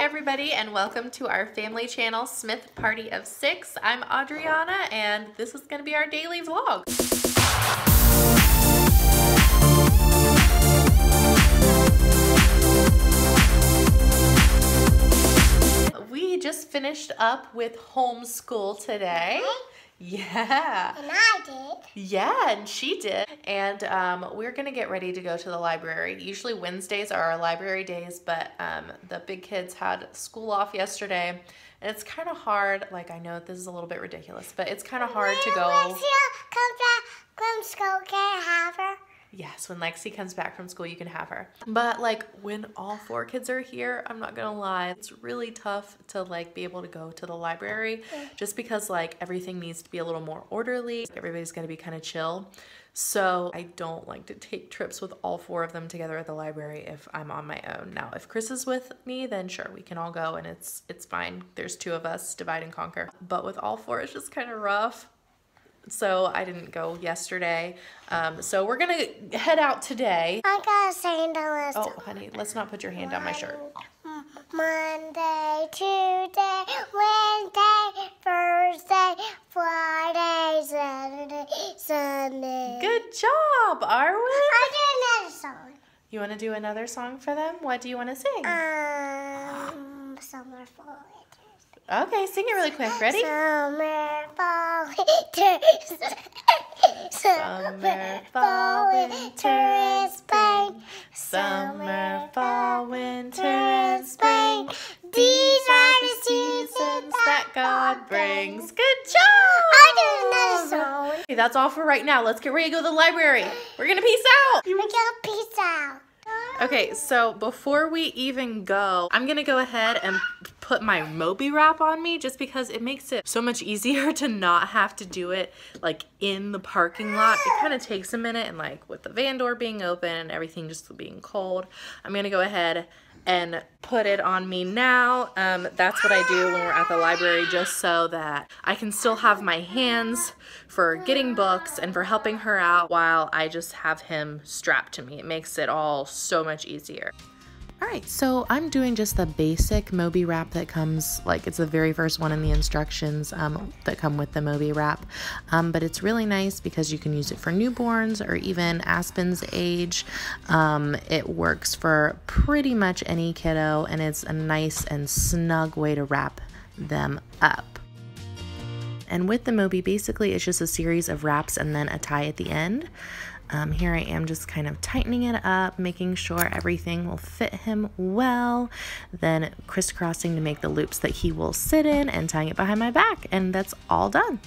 everybody, and welcome to our family channel, Smith Party of Six. I'm Audriana, and this is going to be our daily vlog. We just finished up with homeschool today. Mm-hmm. Yeah. And I did. Yeah, and she did. And um, we're gonna get ready to go to the library. Usually Wednesdays are our library days, but um, the big kids had school off yesterday. And it's kind of hard, like I know this is a little bit ridiculous, but it's kind of hard to go. She back from school, can I have her? Yes, when Lexi comes back from school, you can have her. But like when all four kids are here, I'm not gonna lie, it's really tough to like be able to go to the library just because like everything needs to be a little more orderly. Everybody's gonna be kind of chill. So I don't like to take trips with all four of them together at the library if I'm on my own. Now, if Chris is with me, then sure, we can all go and it's it's fine. There's two of us, divide and conquer. But with all four, it's just kind of rough so I didn't go yesterday. Um, so we're gonna head out today. I got a sandal. Oh, honey, let's not put your hand on my shirt. Monday, Tuesday, Wednesday, Thursday, Friday, Saturday, Sunday. Good job, Arwen. I did another song. You want to do another song for them? What do you want to sing? Um, summer, fall, winter. Okay, sing it really quick. Ready? Summer, fall, winter. Summer, fall, winter, and spring. Summer, fall, winter, and spring. These are the seasons that God brings. Good job! I did another song. Okay, that's all for right now. Let's get ready to go to the library. We're gonna peace out. We got peace out. Okay, so before we even go, I'm gonna go ahead and put my Moby wrap on me just because it makes it so much easier to not have to do it like in the parking lot. It kind of takes a minute and like with the van door being open and everything just being cold, I'm gonna go ahead and put it on me now. Um, that's what I do when we're at the library just so that I can still have my hands for getting books and for helping her out while I just have him strapped to me. It makes it all so much easier. All right, so I'm doing just the basic Moby wrap that comes, like it's the very first one in the instructions um, that come with the Moby wrap. Um, but it's really nice because you can use it for newborns or even Aspen's age. Um, it works for pretty much any kiddo and it's a nice and snug way to wrap them up. And with the Moby, basically it's just a series of wraps and then a tie at the end. Um, here I am just kind of tightening it up, making sure everything will fit him well, then crisscrossing to make the loops that he will sit in and tying it behind my back and that's all done.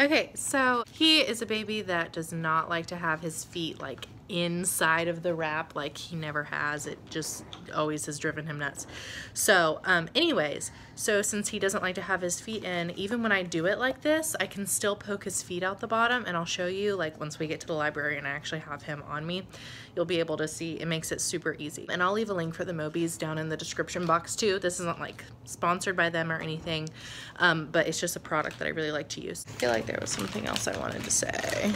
Okay, so he is a baby that does not like to have his feet like inside of the wrap like he never has. It just always has driven him nuts. So um anyways so since he doesn't like to have his feet in even when I do it like this I can still poke his feet out the bottom and I'll show you like once we get to the library and I actually have him on me you'll be able to see. It makes it super easy. And I'll leave a link for the Mobies down in the description box too. This isn't like sponsored by them or anything um, but it's just a product that I really like to use. I feel like there was something else I wanted to say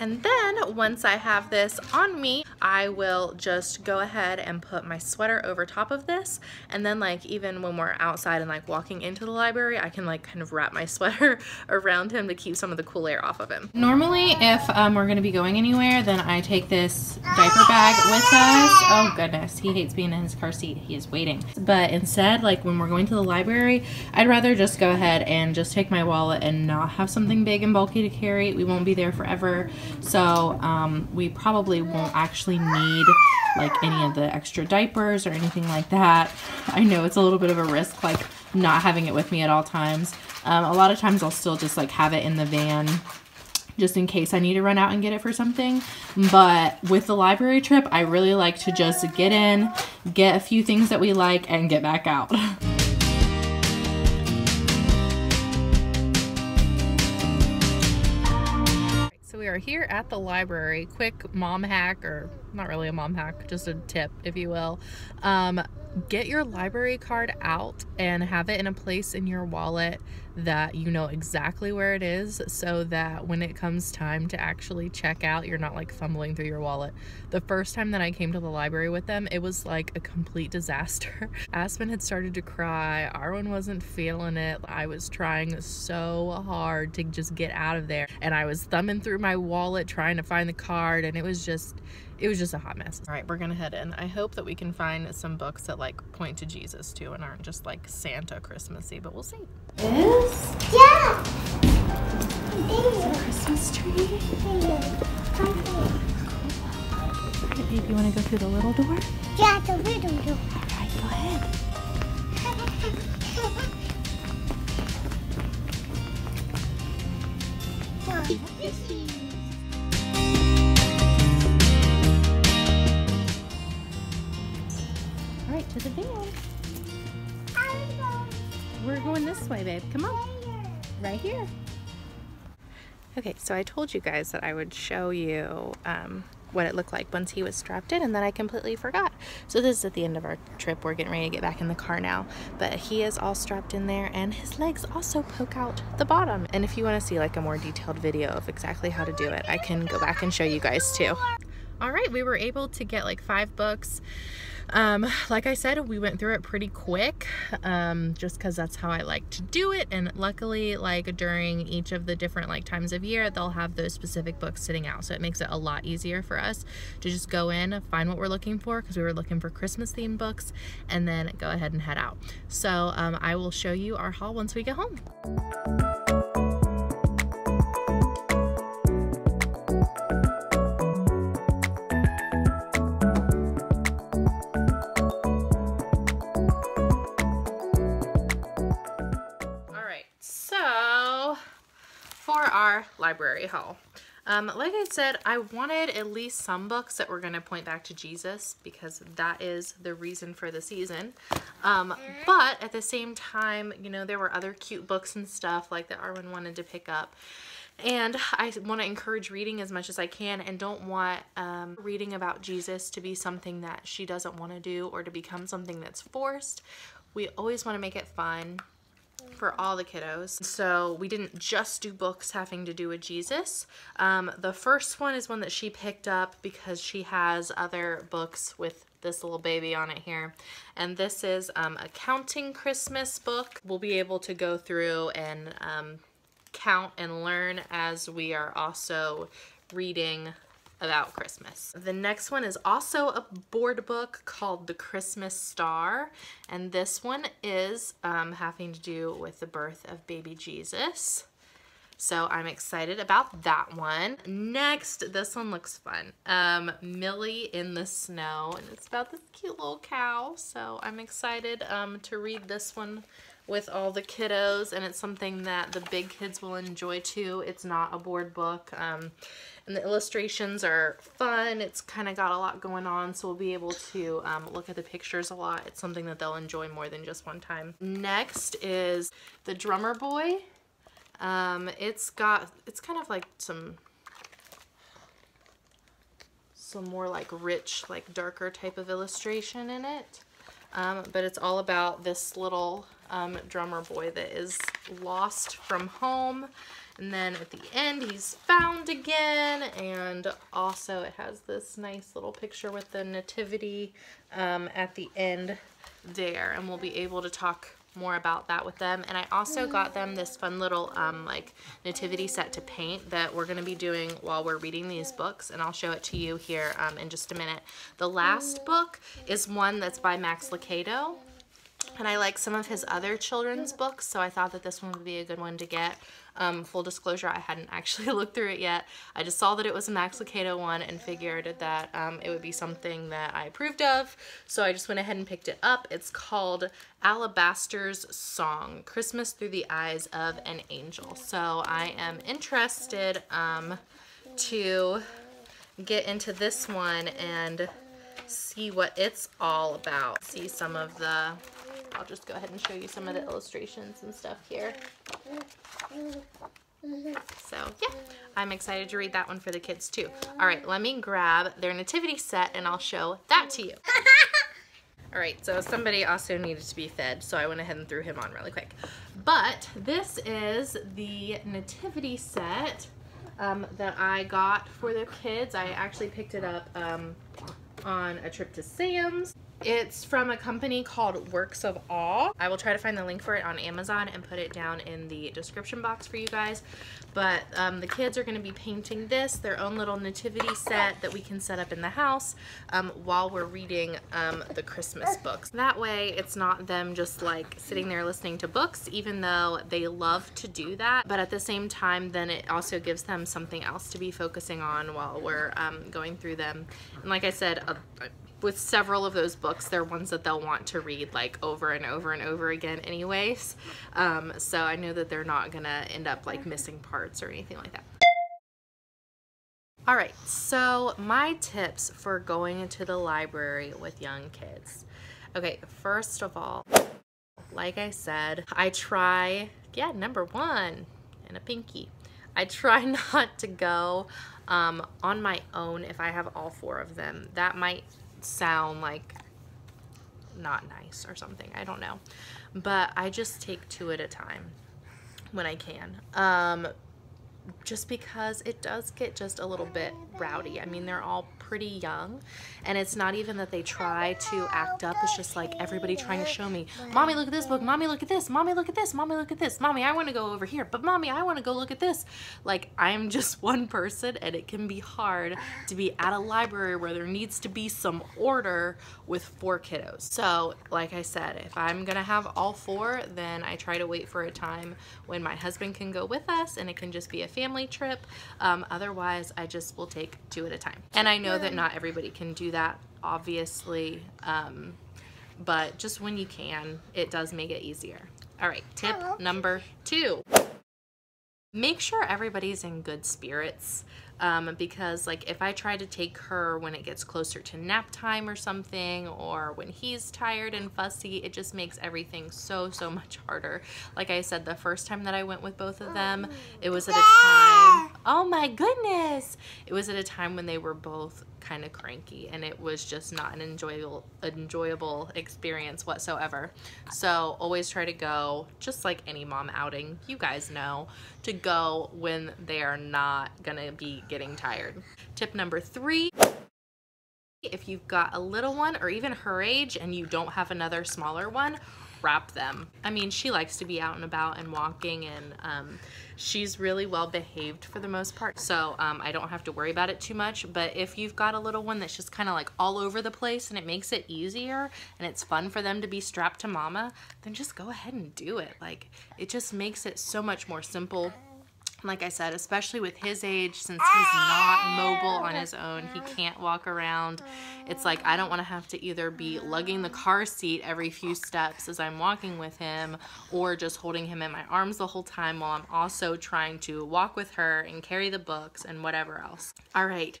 and then once I have this on me, I will just go ahead and put my sweater over top of this. And then like even when we're outside and like walking into the library, I can like kind of wrap my sweater around him to keep some of the cool air off of him. Normally if um, we're gonna be going anywhere, then I take this diaper bag with us. Oh goodness, he hates being in his car seat. He is waiting. But instead, like when we're going to the library, I'd rather just go ahead and just take my wallet and not have something big and bulky to carry. We won't be there forever. So um, we probably won't actually need like any of the extra diapers or anything like that. I know it's a little bit of a risk like not having it with me at all times. Um, a lot of times I'll still just like have it in the van just in case I need to run out and get it for something. But with the library trip, I really like to just get in, get a few things that we like, and get back out. So we are here at the library. Quick mom hack, or not really a mom hack, just a tip, if you will. Um, get your library card out and have it in a place in your wallet that you know exactly where it is so that when it comes time to actually check out, you're not like fumbling through your wallet. The first time that I came to the library with them, it was like a complete disaster. Aspen had started to cry, Arwen wasn't feeling it. I was trying so hard to just get out of there, and I was thumbing through my wallet trying to find the card, and it was just it was just a hot mess. All right, we're gonna head in. I hope that we can find some books that like point to Jesus too and aren't just like Santa Christmassy, but we'll see. This? Yeah. Christmas tree. Babe, you wanna go through the little door? Yeah, the little door. All right, go ahead. All Come on. Right here. Okay, so I told you guys that I would show you um, what it looked like once he was strapped in, and then I completely forgot. So this is at the end of our trip. We're getting ready to get back in the car now, but he is all strapped in there, and his legs also poke out the bottom. And if you want to see like a more detailed video of exactly how to do it, I can go back and show you guys too. All right, we were able to get like five books. Um, like I said, we went through it pretty quick, um, just because that's how I like to do it. And luckily, like during each of the different like times of year, they'll have those specific books sitting out, so it makes it a lot easier for us to just go in, find what we're looking for, because we were looking for Christmas themed books, and then go ahead and head out. So um, I will show you our haul once we get home. Library haul. Um, like I said, I wanted at least some books that were going to point back to Jesus because that is the reason for the season. Um, but at the same time, you know, there were other cute books and stuff like that Arwen wanted to pick up. And I want to encourage reading as much as I can and don't want um, reading about Jesus to be something that she doesn't want to do or to become something that's forced. We always want to make it fun for all the kiddos. So we didn't just do books having to do with Jesus. Um, the first one is one that she picked up because she has other books with this little baby on it here. And this is um, a counting Christmas book. We'll be able to go through and um, count and learn as we are also reading about Christmas. The next one is also a board book called The Christmas Star, and this one is um, having to do with the birth of baby Jesus. So I'm excited about that one. Next, this one looks fun. Um, Millie in the Snow, and it's about this cute little cow. So I'm excited um, to read this one with all the kiddos, and it's something that the big kids will enjoy too. It's not a board book. Um, and the illustrations are fun. It's kind of got a lot going on, so we'll be able to um, look at the pictures a lot. It's something that they'll enjoy more than just one time. Next is The Drummer Boy. Um, it's got, it's kind of like some, some more like rich, like darker type of illustration in it. Um, but it's all about this little um, drummer boy that is lost from home. And then at the end, he's found again. And also it has this nice little picture with the nativity um, at the end there. And we'll be able to talk more about that with them. And I also got them this fun little um, like nativity set to paint that we're going to be doing while we're reading these books. And I'll show it to you here um, in just a minute. The last book is one that's by Max Lucado. And I like some of his other children's books, so I thought that this one would be a good one to get. Um, full disclosure, I hadn't actually looked through it yet. I just saw that it was a Max Lucado one and figured that um, it would be something that I approved of. So I just went ahead and picked it up. It's called Alabaster's Song, Christmas Through the Eyes of an Angel. So I am interested um, to get into this one and see what it's all about. See some of the, I'll just go ahead and show you some of the illustrations and stuff here. So yeah, I'm excited to read that one for the kids too. All right, let me grab their nativity set and I'll show that to you. All right, so somebody also needed to be fed, so I went ahead and threw him on really quick. But this is the nativity set um, that I got for the kids. I actually picked it up um, on a trip to Sam's. It's from a company called Works of Awe. I will try to find the link for it on Amazon and put it down in the description box for you guys. But um, the kids are going to be painting this, their own little nativity set that we can set up in the house um, while we're reading um, the Christmas books. That way it's not them just like sitting there listening to books, even though they love to do that. But at the same time, then it also gives them something else to be focusing on while we're um, going through them. And like I said, uh, with several of those books, they're ones that they'll want to read like over and over and over again anyways. Um, so I know that they're not gonna end up like missing parts or anything like that. All right, so my tips for going into the library with young kids. Okay, first of all, like I said, I try, yeah, number one, and a pinky. I try not to go um, on my own if I have all four of them. That might sound like not nice or something. I don't know. But I just take two at a time when I can. Um, just because it does get just a little bit rowdy. I mean, they're all pretty young and it's not even that they try to act up. It's just like everybody trying to show me, mommy, look at this book. Mommy, look at this. Mommy, look at this. Mommy, look at this. Mommy, I want to go over here. But mommy, I want to go look at this. Like I'm just one person and it can be hard to be at a library where there needs to be some order with four kiddos. So like I said, if I'm to have all four, then I try to wait for a time when my husband can go with us and it can just be a family trip. Um, otherwise, I just will take two at a time. And I know that not everybody can do that, obviously, um, but just when you can, it does make it easier. All right, tip number two. Make sure everybody's in good spirits um, because like if I try to take her when it gets closer to nap time or something or when he's tired and fussy it just makes everything so so much harder like I said the first time that I went with both of them it was at a time oh my goodness. It was at a time when they were both kind of cranky and it was just not an enjoyable enjoyable experience whatsoever. So always try to go just like any mom outing you guys know to go when they are not gonna be getting tired. Tip number three if you've got a little one or even her age and you don't have another smaller one wrap them. I mean, she likes to be out and about and walking and um, she's really well behaved for the most part. So um, I don't have to worry about it too much. But if you've got a little one that's just kind of like all over the place and it makes it easier and it's fun for them to be strapped to mama, then just go ahead and do it. Like it just makes it so much more simple like I said, especially with his age, since he's not mobile on his own, he can't walk around. It's like I don't want to have to either be lugging the car seat every few steps as I'm walking with him or just holding him in my arms the whole time while I'm also trying to walk with her and carry the books and whatever else. All right.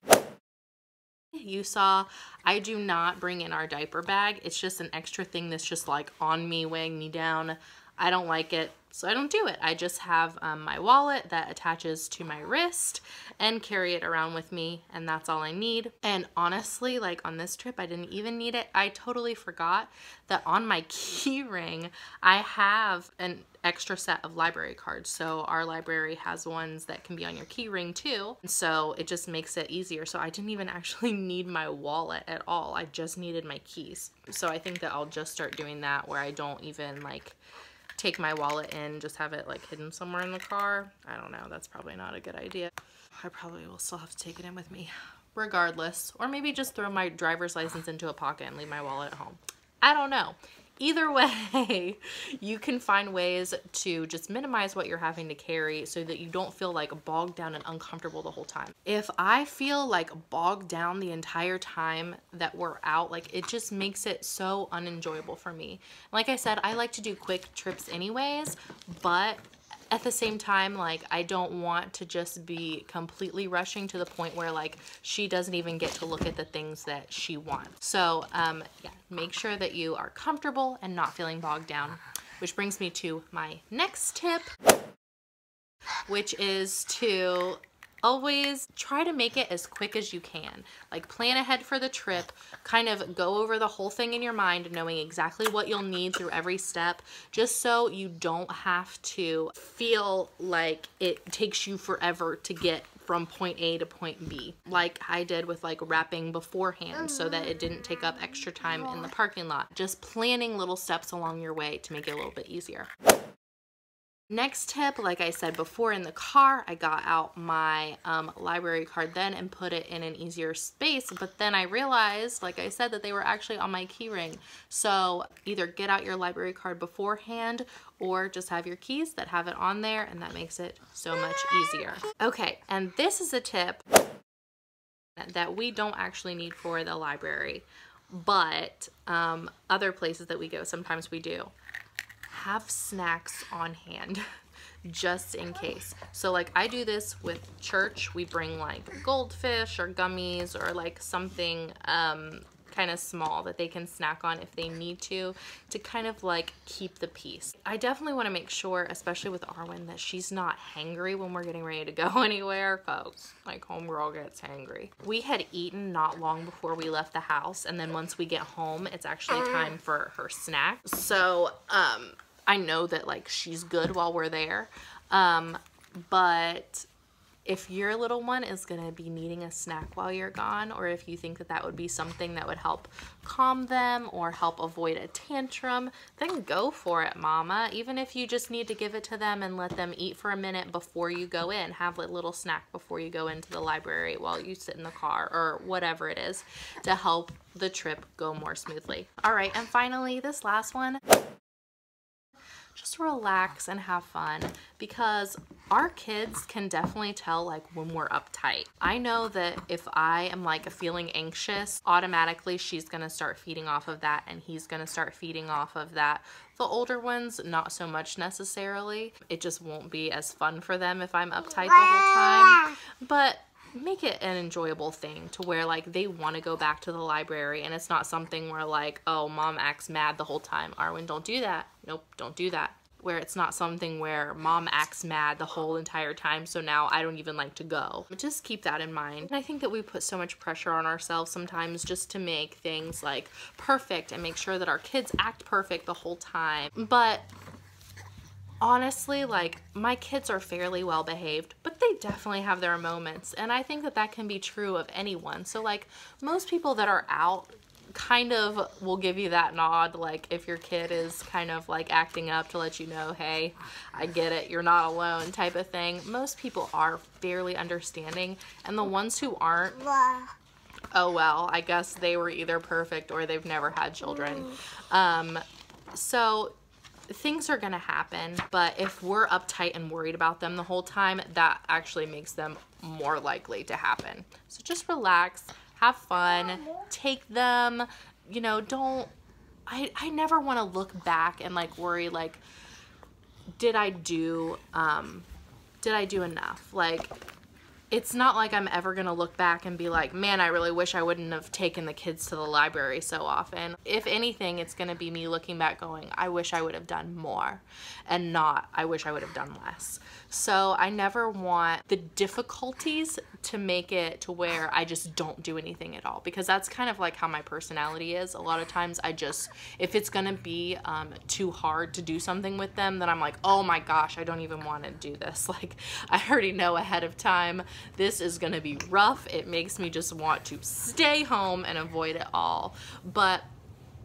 You saw I do not bring in our diaper bag. It's just an extra thing that's just like on me, weighing me down. I don't like it, so I don't do it. I just have um, my wallet that attaches to my wrist and carry it around with me, and that's all I need. And honestly, like on this trip, I didn't even need it. I totally forgot that on my key ring, I have an extra set of library cards. So our library has ones that can be on your key ring too. So it just makes it easier. So I didn't even actually need my wallet at all. I just needed my keys. So I think that I'll just start doing that where I don't even like take my wallet in, just have it like hidden somewhere in the car. I don't know, that's probably not a good idea. I probably will still have to take it in with me regardless. Or maybe just throw my driver's license into a pocket and leave my wallet at home. I don't know. Either way, you can find ways to just minimize what you're having to carry so that you don't feel like bogged down and uncomfortable the whole time. If I feel like bogged down the entire time that we're out, like it just makes it so unenjoyable for me. Like I said, I like to do quick trips anyways, but at the same time, like I don't want to just be completely rushing to the point where like she doesn't even get to look at the things that she wants. So um, yeah, make sure that you are comfortable and not feeling bogged down. Which brings me to my next tip, which is to always try to make it as quick as you can. Like plan ahead for the trip, kind of go over the whole thing in your mind, knowing exactly what you'll need through every step, just so you don't have to feel like it takes you forever to get from point A to point B, like I did with like wrapping beforehand so that it didn't take up extra time in the parking lot. Just planning little steps along your way to make it a little bit easier. Next tip, like I said before in the car, I got out my um, library card then and put it in an easier space. But then I realized, like I said, that they were actually on my keyring. So either get out your library card beforehand or just have your keys that have it on there and that makes it so much easier. Okay, and this is a tip that we don't actually need for the library, but um, other places that we go, sometimes we do have snacks on hand just in case. So like I do this with church. We bring like goldfish or gummies or like something um, kind of small that they can snack on if they need to to kind of like keep the peace. I definitely want to make sure, especially with Arwen, that she's not hangry when we're getting ready to go anywhere folks. like homegirl gets hangry. We had eaten not long before we left the house and then once we get home, it's actually time for her snack. So um, I know that like she's good while we're there. Um, but if your little one is going to be needing a snack while you're gone, or if you think that that would be something that would help calm them or help avoid a tantrum, then go for it, mama. Even if you just need to give it to them and let them eat for a minute before you go in, have a little snack before you go into the library while you sit in the car or whatever it is to help the trip go more smoothly. All right, and finally, this last one just relax and have fun because our kids can definitely tell like when we're uptight. I know that if I am like feeling anxious, automatically she's gonna start feeding off of that and he's gonna start feeding off of that. The older ones, not so much necessarily. It just won't be as fun for them if I'm uptight the whole time. But make it an enjoyable thing to where like they want to go back to the library and it's not something where like oh mom acts mad the whole time arwen don't do that nope don't do that where it's not something where mom acts mad the whole entire time so now I don't even like to go. But Just keep that in mind. And I think that we put so much pressure on ourselves sometimes just to make things like perfect and make sure that our kids act perfect the whole time. But honestly, like my kids are fairly well behaved, but they definitely have their moments. And I think that that can be true of anyone. So like most people that are out kind of will give you that nod like if your kid is kind of like acting up to let you know hey i get it you're not alone type of thing most people are fairly understanding and the ones who aren't oh well i guess they were either perfect or they've never had children um, so things are going to happen, but if we're uptight and worried about them the whole time, that actually makes them more likely to happen. So just relax, have fun, take them, you know, don't, I, I never want to look back and like worry like, did I do, um, did I do enough? Like, it's not like I'm ever going to look back and be like, man, I really wish I wouldn't have taken the kids to the library so often. If anything, it's going to be me looking back going, I wish I would have done more and not, I wish I would have done less. So I never want the difficulties to make it to where I just don't do anything at all because that's kind of like how my personality is. A lot of times I just, if it's to be um, too hard to do something with them, then I'm like, oh my gosh, I don't even want to do this. Like I already know ahead of time this is gonna be rough. It makes me just want to stay home and avoid it all. But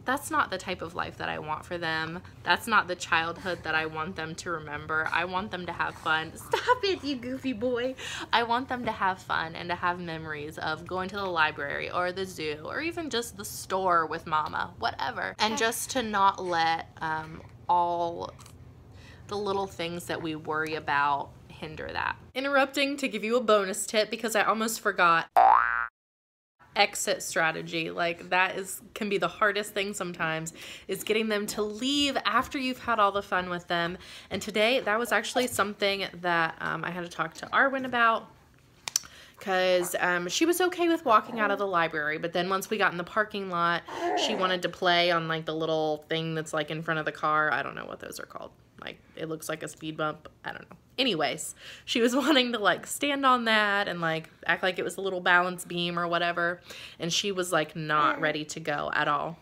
that's not the type of life that I want for them. That's not the childhood that I want them to remember. I want them to have fun. Stop it, you goofy boy. I want them to have fun and to have memories of going to the library or the zoo or even just the store with mama, whatever. And just to not let um, all the little things that we worry about hinder that. Interrupting to give you a bonus tip because I almost forgot exit strategy. Like that is can be the hardest thing sometimes is getting them to leave after you've had all the fun with them. And today that was actually something that um, I had to talk to Arwen about because um, she was okay with walking out of the library but then once we got in the parking lot she wanted to play on like the little thing that's like in front of the car. I don't know what those are called Like it looks like a speed bump. I don't know. Anyways, she was wanting to like stand on that and like act like it was a little balance beam or whatever. And she was like not mm. ready to go at all.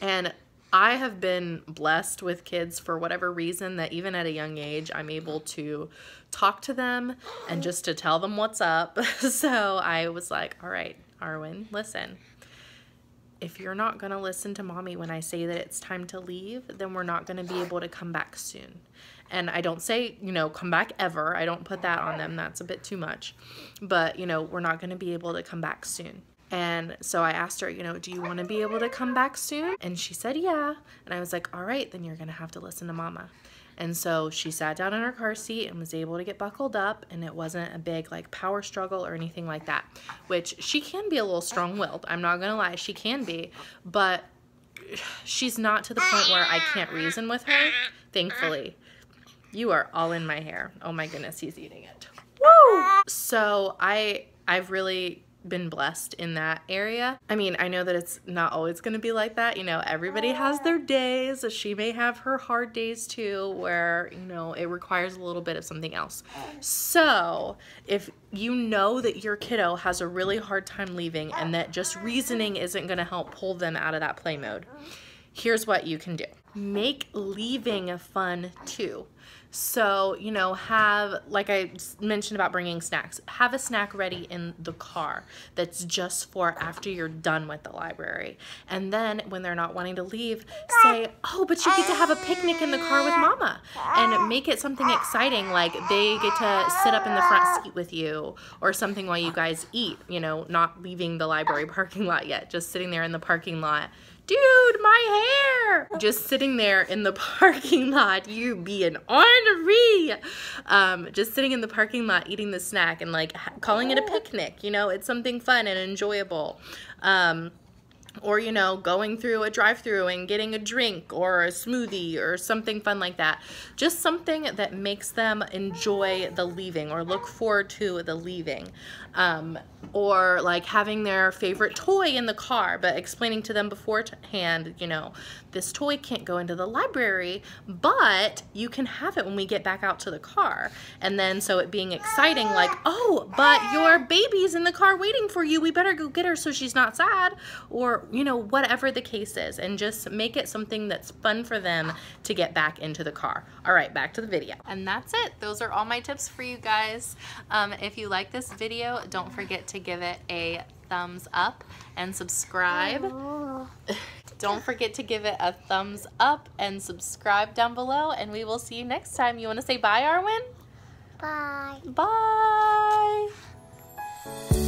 And I have been blessed with kids for whatever reason that even at a young age, I'm able to talk to them and just to tell them what's up. so I was like, all right, Arwen, listen. If you're not going to listen to mommy when I say that it's time to leave, then we're not going to be able to come back soon. And I don't say, you know, come back ever. I don't put that on them. That's a bit too much. But, you know, we're not going to be able to come back soon. And so I asked her, you know, do you want to be able to come back soon? And she said, yeah. And I was like, all right, then you're going to have to listen to mama. And so she sat down in her car seat and was able to get buckled up, and it wasn't a big like power struggle or anything like that. Which she can be a little strong willed. I'm not gonna lie, she can be, but she's not to the point where I can't reason with her, thankfully. You are all in my hair. Oh my goodness, he's eating it. Woo! So I I've really been blessed in that area. I mean, I know that it's not always going to be like that. You know, everybody has their days. She may have her hard days too, where, you know, it requires a little bit of something else. So, if you know that your kiddo has a really hard time leaving and that just reasoning isn't going to help pull them out of that play mode, here's what you can do make leaving fun too. So, you know, have, like I mentioned about bringing snacks, have a snack ready in the car that's just for after you're done with the library. And then when they're not wanting to leave, say, oh, but you get to have a picnic in the car with mama. And make it something exciting, like they get to sit up in the front seat with you or something while you guys eat, you know, not leaving the library parking lot yet, just sitting there in the parking lot dude, my hair. Just sitting there in the parking lot, you be an ornery. Um, just sitting in the parking lot eating the snack and like calling it a picnic, you know, it's something fun and enjoyable. Um, or you know going through a drive-through and getting a drink or a smoothie or something fun like that. Just something that makes them enjoy the leaving or look forward to the leaving. Um, or like having their favorite toy in the car but explaining to them beforehand you know this toy can't go into the library but you can have it when we get back out to the car. And then so it being exciting like oh but your baby's in the car waiting for you. We better go get her so she's not sad. Or you know whatever the case is and just make it something that's fun for them to get back into the car all right back to the video and that's it those are all my tips for you guys um, if you like this video don't forget to give it a thumbs up and subscribe. Don't forget to give it a thumbs up and subscribe down below and we will see you next time. You want to say bye, Arwen? Bye. Bye.